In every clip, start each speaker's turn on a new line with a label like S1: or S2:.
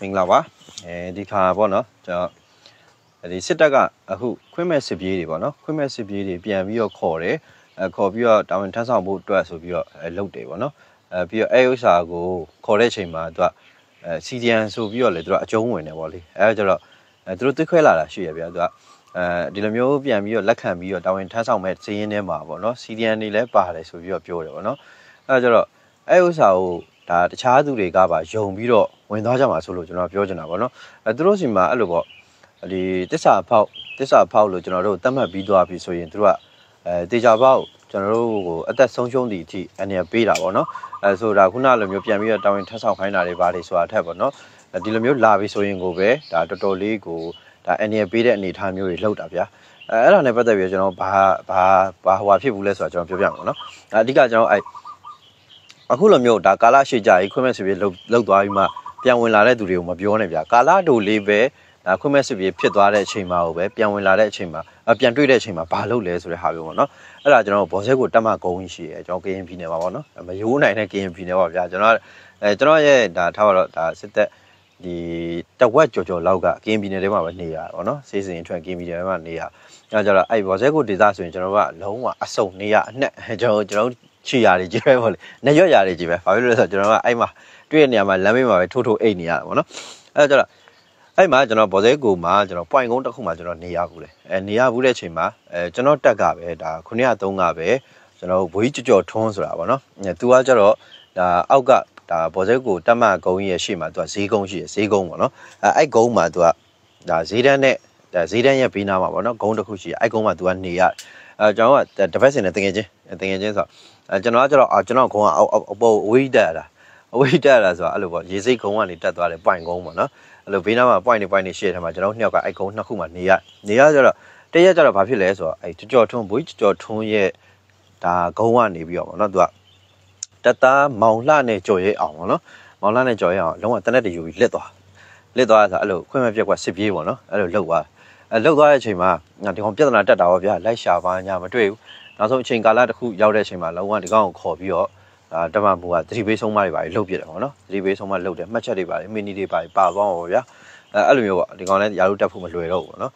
S1: မင်္ဂလာပါအဲဒီခါပေါ့နော်ကျွန်တော်ဒီစစ်တပ်ကအခုခွင့်မဲ့စစ်ပြေးတွေပေါ့နော်ခွင့်မဲ့စစ်ပြေးတွေပြန်ပြီးတော့ခေါ်တယ်အဲခေါ်ပြီးတော့တာဝန်ထမ်းဆောင်ဖို့အတွက်ဆိုပြီးတော့အဲလုပ်တယ်ပေါ့နော်အဲပြီးတော့အဲဥစ္စာကိုခေါ်တဲ့အချိန်မှာသူကအဲစီဒီယန်ဆိုပြီးတော့လေသူကအကျုံးဝင်တယ်ပေါ့လေအဲဒါကြတော့အဲသူတို့သိခွဲလာတာရှိရဗျာသူကအဲဒီလိုမျိုးပြန်ပြီးတော့လက်ခံပြီးတော့တာဝန်ထမ်းဆောင်မဲ့စီးရင်ထဲမှာပေါ့နော်စီဒီယန်တွေလည်းပါတယ်ဆိုပြီးတော့ပြောတယ်ပေါ့နော်အဲဒါကြတော့အဲဥစ္စာကို ဒါတခြားသူတွေကပါယုံပြီးတော့ဝင်သွားကြမှာဆိုလို့ကျွန်တော်ပြောချင်တာပေါ့နော်အဲသူတို့စီမှာအဲ့လိုပေါ့ဒီတစ္ဆာဖောက်တစ္ဆာဖောက်လို့ကျွန်တော်တို့သတ်မှတ်ပြီးသွားပြီဆိုရင်သူတို့ကအဲတေချာဖောက်ကျွန်တော်တို့ကိုအသက်ဆုံးရှုံးသည့်အထိအနေနဲ့ပေးတာပေါ့နော်အဲဆိုတာခုနလိုမျိုးပြန်ပြီးတော့တာဝန်ထမ်းဆောင်ခိုင်းတာတွေပါလေဆိုတာထက်ပေါ့နော်ဒီလိုမျိုးလာပြီဆိုရင်ကိုပဲဒါတော်တော်လေးကိုဒါအနေနဲ့ပေးတဲ့အနေအထားမျိုးတွေလောက်တာဗျာအဲအဲ့ဒါနဲ့ပတ်သက်ပြီးကျွန်တော်ဘာဘာဘာဟိုဟာဖြစ်ဘူးလဲဆိုတာကျွန်တော်ပြောပြမှာပေါ့နော်အဓိကကျွန်တော်အဲ့ အခုလိုမျိုးဒါကာလရှိကြရေးခွင့်မဲ့ဆိုပြီးလှုပ်လှုပ်သွားပြီးမှပြန်ဝင်လာတဲ့သူတွေကိုမပြောနဲ့ဗျာကာလတူလေးပဲဒါခွင့်မဲ့ဆိုပြီးဖြစ်သွားတဲ့အချိန်မှာပဲပြန်ဝင်လာတဲ့အချိန်မှာပြန်တွေ့တဲ့အချိန်မှာဘာလုပ်လဲဆိုတဲ့ဟာမျိုးပေါ့နော်အဲ့ဒါကျွန်တော်ဘောဆဲကိုတက်မှကုန်းရှိရဲကျွန်တော်ကရင်ပြည်နယ်မှာပေါ့နော်မယိုးနိုင်တဲ့ကရင်ပြည်နယ်ပါဗျာကျွန်တော်အဲကျွန်တော်ရဲ့ဒါထားပါတော့ဒါစစ်သက်ဒီတဝက်ကြော်ကြော်လောက်ကကင်းပြည်နယ်ထဲမှာပဲနေရတာပေါ့နော်စေးစင်ထွက်ကင်းပြည်နယ်ထဲမှာနေရအဲကြတော့အဲ့ဘော်ဇဲကိုဒေသဆိုရင်ကျွန်တော်ကအလုံးဝအစုံနေရအနှက်ကျွန်တော်ကျွန်တော် ချီရတယ်ကြီးပဲပေါ့လေနေရွက်ရတယ်ကြီးပဲဘာဖြစ်လို့လဲဆိုတော့ကျွန်တော်ကအဲ့မှာတွေ့တဲ့နေရာမှာလမ်းမေးမှာပဲထိုးထိုးအိတ်နေရတာပေါ့နော်အဲကြတော့အဲ့မှာကျွန်တော်ဘော်ဇဲကိုမှာကျွန်တော် point ကုန်းတစ်ခုမှာကျွန်တော်နေရဘူးလေအဲနေရဘူးတဲ့အချိန်မှာအဲကျွန်တော်တက်ကပဲဒါ903ကပဲကျွန်တော်ဘွေးကြော်ကြော်ထွန်းဆိုတာပေါ့နော်သူကကြတော့ဒါအောက်ကဒါဘော်စဲကိုတက်မကုန်းရဲ့ရှေ့မှာသူကဈေးကုန်းရှိတယ်ဈေးကုန်းပေါ့နော်အဲအဲ့ကုန်းမှာသူကဒါဈေးတန်းနဲ့ဒါဈေးတန်းရဲ့ဘေးနားမှာပေါ့နော်ကုန်းတစ်ခုရှိတယ်အဲ့ကုန်းမှာသူကနေရ အဲကျွန်တော်ကတစ်ဖက်စင်နဲ့တငယ်ချင်းတငယ်ချင်းဆိုအဲကျွန်တော်ကကျတော့ကျွန်တော်ကုန်းကအောက်အပေါ်အဝေးတက်ရတာအဝေးတက်ရတာဆိုတော့အဲ့လိုပေါ့ရေစိတ်ကုန်းကနေတက်သွားတယ်ပွိုင်ကုန်းပေါ့နော်အဲ့လိုဘေးနားမှာ point တွေ point တွေရှေ့ထဲမှာကျွန်တော်နှစ်ယောက်ကအဲ့ကုန်းနှစ်ခုမှာနေရနေရကြတော့တရက်ကြတော့ဘာဖြစ်လဲဆိုတော့အဲ့ကြော်ထွန်းဘွေးကြော်ထွန်းရဲ့ဒါကုန်းကနေပြီးတော့ပေါ့နော်သူကတသားမောင်လှနဲ့ကြော်ရဲအောင်ပေါ့နော်မောင်လှနဲ့ကြော်ရဲအောင်လုံးဝတနက်တယူပြီးလက်သွားလက်သွားဆိုအဲ့လိုခွင့်မပြက်ကစစ်ပြေးပေါ့နော်အဲ့လိုလှုပ်သွား အဲ့လှုပ်သွားတဲ့အချိန်မှာဒီကောင်ပြဿနာတက်တာပေါ့ဗျာလိုက်ရှာပါညာမတွေ့ဘူးနောက်ဆုံးအချိန်ကာလတစ်ခုရောက်တဲ့အချိန်မှာလုံးဝဒီကောင်ကိုခေါ်ပြီးတော့ဒါတမမူကသတိပေးဆုံးမတွေပါလှုပ်ပြတယ်ပေါ့နော်သတိပေးဆုံးမလှုပ်တယ်မှတ်ချက်တွေပါမီနီတွေပါပါသွားပါဗျာအဲအဲ့လိုမျိုးပေါ့ဒီကောင်လည်းရာလို့တက်ဖို့မလွယ်တော့ဘူးပေါ့နော်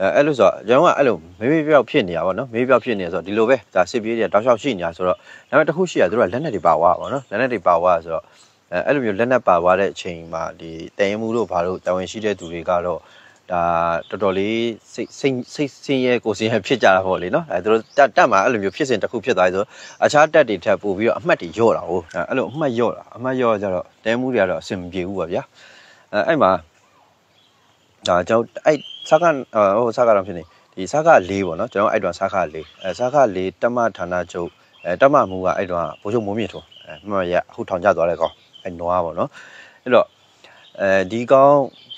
S1: အဲအဲ့လိုဆိုတော့ကျွန်တော်ကအဲ့လိုမေးမေးပြောက်ဖြစ်နေတာပေါ့နော်မေးပြောက်ဖြစ်နေဆိုတော့ဒီလိုပဲဒါစစ်ပြေးတွေတောက်လျှောက်ရှိနေတာဆိုတော့ဒါပေမဲ့တစ်ခုရှိရသူတို့ကလက်နက်တွေပါသွားပါပေါ့နော်လက်နက်တွေပါသွားဆိုတော့အဲအဲ့လိုမျိုးလက်နက်ပါသွားတဲ့အချိန်မှာဒီတိုင်မှုတို့ဘာလို့တာဝန်ရှိတဲ့သူတွေကတော့ ဒါတော်တော်လေးစိတ်စိတ်စိတ်စင်းရဲကိုစင်းရဲဖြစ်ကြတာပေါ့လေနော်အဲသူတို့တက်တက်မှာအဲ့လိုမျိုးဖြစ်စဉ်တစ်ခုဖြစ်သွားပြီဆိုအခြားတက်တွေထပ်ပို့ပြီးတော့အမှတ်တွေညော့တာဟုတ်အဲ့လိုအမှတ်ညော့တာအမှတ်ညော့ကြတော့တဲမှုတွေကတော့အဆင်မပြေဘူးပါဗျာအဲအဲ့မှာဒါကျွန်တော်အဲ့စကားဟိုစကားတော့ဖြစ်နေဒီစကား၄ပေါ့နော်ကျွန်တော်အဲ့တော့စကား၄အဲစကား၄တမဌာနချုပ်အဲတမမှုကအဲ့တော့ဘိုးချုပ်မိုးမြင့်ထွန်းအဲမှတ်ရအခုထောင်ကျသွားတဲ့ကောင်အဲ့နွားပေါ့နော်အဲ့တော့အဲဒီကောင်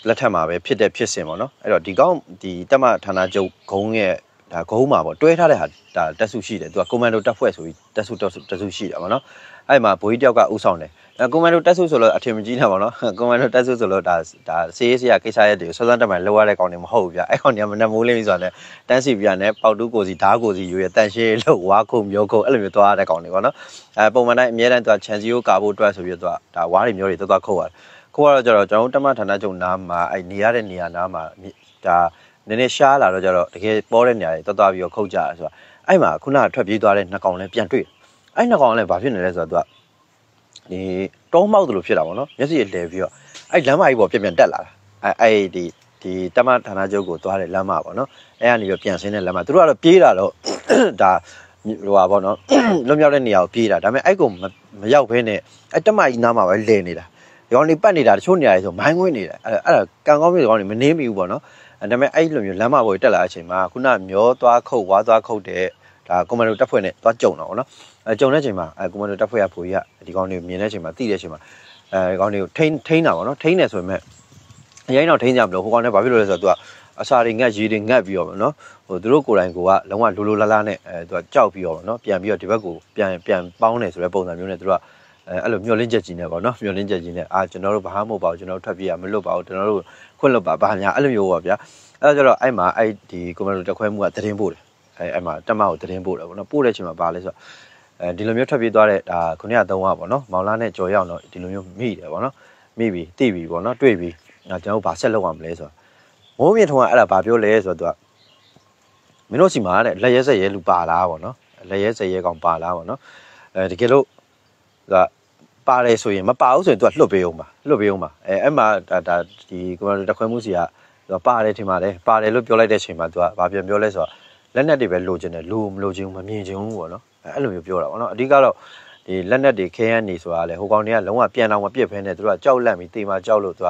S1: လက်ထက်မှာပဲဖြစ်တဲ့ဖြစ်စဉ်ပေါ့နော်အဲ့တော့ဒီကောင်ဒီတက်မဌာနချုပ်ဂုံးရဲ့ဒါဂုံးမှာပေါ့တွဲထားတဲ့ဟာဒါတက်စုရှိတယ်သူကကွန်မန်ဒိုတက်ဖွဲ့ဆိုပြီးတက်စုတက်စုတက်စုရှိတာပေါ့နော်အဲ့မှာဘိုးကြီးတယောက်ကဥဆောင်တယ်အဲကွန်မန်ဒိုတက်စုဆိုလို့အထင်မကြီးတာပေါ့နော်ကွန်မန်ဒိုတက်စုဆိုလို့ဒါဒါစေးစေးရကိစ္စရက်တွေဆွမ်းဆွမ်းတက်မှလောက်ရတဲ့ကောင်တွေမဟုတ်ဘူးဗျအဲ့ကောင်တွေကမနှမိုးလေးဆိုတာနဲ့တန်းစီပြနဲ့ပေါက်တူးကိုစီဓားကိုစီရွေတန်ရှင်းလို့ဝါခုမျိုးခုအဲ့လိုမျိုးသွားရတဲ့ကောင်တွေပေါ့နော်အဲပုံမှန်တိုင်းအများတန်းသူကချန်စီကိုကာဖို့အတွက်ဆိုပြီးတော့ဒါဝါးတွေမျိုးတွေသွားသွားခုတ်ရတယ် ကိုကတော့ကျတော့ကျွန်တော်တမဌာနချုပ်နားမှာအဲ့နေရတဲ့နေရာနားမှာဒါနည်းနည်းရှားလာတော့ကျတော့တကယ်ပေါ်တဲ့နေရာတွေတွတ်သွားပြီးတော့ခုတ်ကြရဆိုတာအဲ့မှာခုနကထွက်ပြေးသွားတဲ့နှစ်ကောင်လည်းပြန်တွေ့အဲ့နှစ်ကောင်လည်းဘာဖြစ်နေလဲဆိုတော့သူကဒီတောမောက်တယ်လို့ဖြစ်တာပေါ့နော်မျက်စိလဲပြီးတော့အဲ့လမ်းမကြီးပေါ်ပြန်ပြန်တက်လာတာအဲ့အဲ့ဒီဒီတမဌာနချုပ်ကိုသွားတဲ့လမ်းမပေါ့နော်အဲ့ကနေပြီးပြန်ဆင်းတဲ့လမ်းမသူတို့ကတော့ပြေးတာတော့ဒါဟိုပါပေါ့နော်လွတ်မြောက်တဲ့နေရာကိုပြေးတာဒါပေမဲ့အဲ့ကိုမရောက်ဘဲနဲ့အဲ့တမကြီးနားမှာပဲလဲနေတာ ဒီကောင်လေးပတ်နေတာတချို့နေရာတွေဆိုမိုင်းဝင်းနေတာအဲ့အဲ့ဒါကံကောင်းပြီဒီကောင်လေးမနှင်းမိဘူးပေါ့နော်ဒါပေမဲ့အဲ့လိုမျိုးလမ်းမပေါ်တက်လာတဲ့အချိန်မှာခုနမျောသွားခုတ်ဝါသွားခုတ်တဲ့ဒါကွန်မန်ဒိုတပ်ဖွဲ့နဲ့သွားကြုံတော့ဗောနော်အဲကြုံတဲ့အချိန်မှာအဲကွန်မန်ဒိုတပ်ဖွဲ့ကဘူကြီးကဒီကောင်လေးမြင်တဲ့အချိန်မှာတိတဲ့အချိန်မှာအဲဒီကောင်လေးကိုထိန်းထိန်းတာဗောနော်ထိန်းတယ်ဆိုပေမဲ့အရင်တော့ထိန်းကြမလို့ဟိုကောင်နဲ့ဘာဖြစ်လို့လဲဆိုတော့သူကအစာတွေငတ်ရေတွေငတ်ပြီးတော့ဗောနော်ဟိုသူတို့ကိုယ်တိုင်ကလုံးဝလိုလိုလားလားနဲ့အဲသူကကြောက်ပြီးတော့ဗောနော်ပြန်ပြီးတော့ဒီဘက်ကိုပြန်ပြန်ပေါင်းတယ်ဆိုတဲ့ပုံစံမျိုးနဲ့သူတို့က အဲအဲ့လိုမျောလင်းချက်ကြီးနဲ့ပေါ့နော်မျောလင်းချက်ကြီးနဲ့အာကျွန်တော်တို့ဘာမှမဟုတ်ပါဘူးကျွန်တော်တို့ထွက်ပြေးရမလွတ်ပါဘူးကျွန်တော်တို့ခွင့်လွတ်ပါဘာညာအဲ့လိုမျိုးပါဗျာအဲ့တော့ကျတော့အဲ့မှာအဲ့ဒီကွန်မန်ဒိုတက်ခွဲမှုကသတင်းပို့တယ်အဲ့အဲ့မှာတက်မကိုသတင်းပို့တယ်ပေါ့နော်ပို့တဲ့အချိန်မှာဘာလဲဆိုတော့အဲဒီလိုမျိုးထွက်ပြေးသွားတဲ့ဒါခုနကသုံးကပေါ့နော်မောင်လာနဲ့ကြော်ရောက်တော့ဒီလိုမျိုးမိတယ်ပေါ့နော်မိပြီတိပြီပေါ့နော်တွေ့ပြီငါကျွန်တော်တို့ဘာဆက်လုပ်ရမလဲဆိုတော့မိုးမြင့်ထုံကအဲ့ဒါဘာပြောလဲဆိုတော့သူကမင်းတို့စီမှာတဲ့လက်ရဲဆက်ရဲလူပါလားပေါ့နော်လက်ရဲဆက်ရဲကောင်ပါလားပေါ့နော်အဲတကယ်လို့သူ ကပါတယ်ဆိုရင်မပါဘူးဆိုရင်သူကလွတ်ပေးအောင်ပါလွတ်ပေးအောင်ပါအဲအဲ့မှာဒါဒါဒီကွန်မန်ဒိုတခွဲမှုစီကသူကပါတယ်ထင်ပါတယ်ပါတယ်လို့ပြောလိုက်တဲ့အချိန်မှာသူကဘာပြန်ပြောလဲဆိုတော့လက်နက်တွေပဲလိုချင်တယ်လိုမလိုချင်ဘူးမမြင်ချင်ဘူးပေါ့နော်အဲ့လိုမျိုးပြောတာပေါ့နော်အဓိကတော့ဒီလက်နက်တွေခဲရန်နေဆိုတာလေဟိုကောင်တွေကလုံးဝပြန်တော့မပြစ်ဖဲနဲ့သူကကြောက်လန့်ပြီးတေးမှကြောက်လို့သူက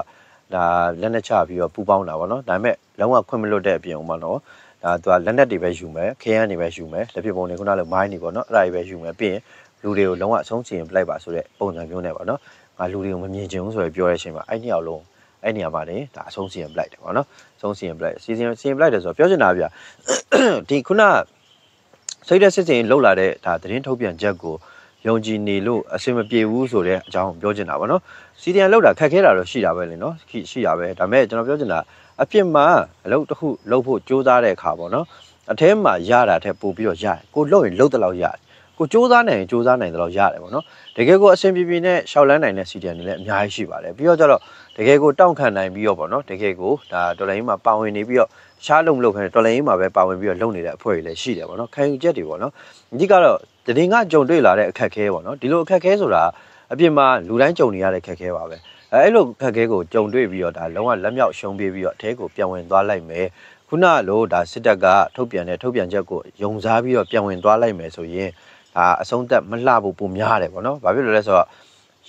S1: ဒါလက်နက်ချပြီးတော့ပူပေါင်းတာပေါ့နော်ဒါပေမဲ့လုံးဝခွင့်မလွတ်တဲ့အပြင်ဥမှာတော့ဒါသူကလက်နက်တွေပဲယူမယ်ခဲရန်တွေပဲယူမယ်လက်ပြပုံတွေခုနလိုမိုင်းတွေပေါ့နော်အဲ့ဒါတွေပဲယူမယ်ပြီးရင် လူတွေကိုလုံးဝအဆုံးချင်ပလိုက်ပါဆိုတဲ့ပုံစံမျိုးနဲ့ပေါ့နော်ငါလူတွေကိုမမြင်ချင်ဘူးဆိုရပြောတဲ့အချိန်မှာအဲ့ဒီအောင်လုံးအဲ့နေရာမှာနေဒါအဆုံးစီရင်ပလိုက်တယ်ပေါ့နော်အဆုံးစီရင်ပလိုက်စီစဉ်စီရင်ပလိုက်တယ်ဆိုတော့ပြောချင်တာဗျဒီခုနစိတ်သက်စစ်စင်လောက်လာတဲ့ဒါသတင်းထုတ်ပြန်ချက်ကိုယုံကြည်နေလို့အဆင်မပြေဘူးဆိုတဲ့အကြောင်းပြောချင်တာပေါ့နော်စီဒီအန်လောက်တာခက်ခဲတာတော့ရှိတာပဲလေနော်ရှိရှိတာပဲဒါပေမဲ့ကျွန်တော်ပြောချင်တာအပြစ်မှာအလုပ်တစ်ခုလုပ်ဖို့ကြိုးစားတဲ့အခါပေါ့နော်အထဲမှာရတာထက်ပိုပြီးတော့ရတယ်ကိုလုပ်ရင်လုပ်တဲ့လောက်ရတယ် ကိုစူးစမ်းနိုင်ရင်စူးစမ်းနိုင်တယ်လို့ရတယ်ပေါ့နော်တကယ်ကိုအဆင်ပြေပြေနဲ့ရှောက်လန်းနိုင်တဲ့စီဒီအန်တွေလည်းအများကြီးရှိပါတယ်ပြီးတော့ကျတော့တကယ်ကိုတောင့်ခံနိုင်ပြီးတော့ပေါ့နော်တကယ်ကိုဒါတော်လိုင်းမှာပါဝင်နေပြီးတော့ရှားလုံးမလုပ်ခိုင်းတော်လိုင်းမှာပဲပါဝင်ပြီးတော့လုပ်နေတဲ့အဖွဲ့တွေလည်းရှိတယ်ပေါ့နော်ခံယူချက်တွေပေါ့နော်အကြီးကတော့တည်ငါကြုံတွေ့လာတဲ့အခက်အခဲပေါ့နော်ဒီလိုအခက်အခဲဆိုတာအပြင်မှာလူတိုင်းကြုံနေရတဲ့အခက်အခဲပါပဲအဲအဲ့လိုအခက်အခဲကိုကြုံတွေ့ပြီးတော့ဒါလုံးဝလက်မြောက်ရှုံးပေးပြီးတော့အထဲကိုပြန်ဝင်သွားလိုက်မယ်ခုနလိုဒါစစ်တပ်ကထုတ်ပြန်တဲ့ထုတ်ပြန်ချက်ကိုယုံစားပြီးတော့ပြန်ဝင်သွားလိုက်မယ်ဆိုရင် ဒါအဆုံးသက်မလှဖို့ပုံများတယ်ပေါ့နော်ဘာဖြစ်လို့လဲဆိုတော့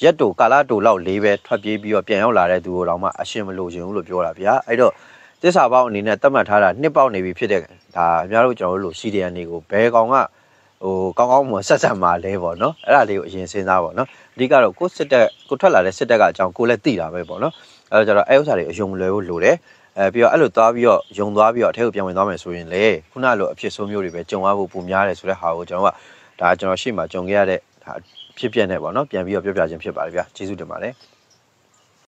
S1: ရက်တူကာလာတူလောက်လေးပဲထွက်ပြေးပြီးတော့ပြန်ရောက်လာတဲ့သူတို့တော့မှအရှင်မလို့ခြင်းဘူးလို့ပြောတာဗျာအဲ့တော့တစ္ဆာပေါင်းအနေနဲ့သတ်မှတ်ထားတာနှစ်ပေါက်နေပြီဖြစ်တဲ့ဒါအများတို့ကျွန်တော်တို့လို CDN တွေကိုဘယ်ကောင်ကဟိုကောင်းကောင်းမဆက်ဆက်မှာလဲပေါ့နော်အဲ့ဒါလေးကိုအရင်စဉ်းစားပေါ့နော်အဓိကတော့ကိုစစ်တက်ကိုထွက်လာတဲ့စစ်တက်ကအကြောင်းကိုလည်းသိတာပဲပေါ့နော်အဲ့တော့ကျတော့အဲ့ဥစ္စာတွေအယုံလွယ်ဖို့လိုတယ်အဲပြီးတော့အဲ့လိုသွားပြီးတော့ယုံသွားပြီးတော့အထက်ကိုပြန်ဝင်သွားမယ်ဆိုရင်လေခုနလိုအဖြစ်ဆိုးမျိုးတွေပဲကြုံရဖို့ပုံများတယ်ဆိုတဲ့ဟာကိုကျွန်တော်က ဒါကျွန်တော်ရှေ့မှာကြုံခဲ့ရတဲ့ဒါဖြစ်ပြနေပေါ့နော်ပြန်ပြီးတော့ပြောပြခြင်းဖြစ်ပါတယ်ဗျာကျေးဇူးတင်ပါတယ်